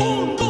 Un,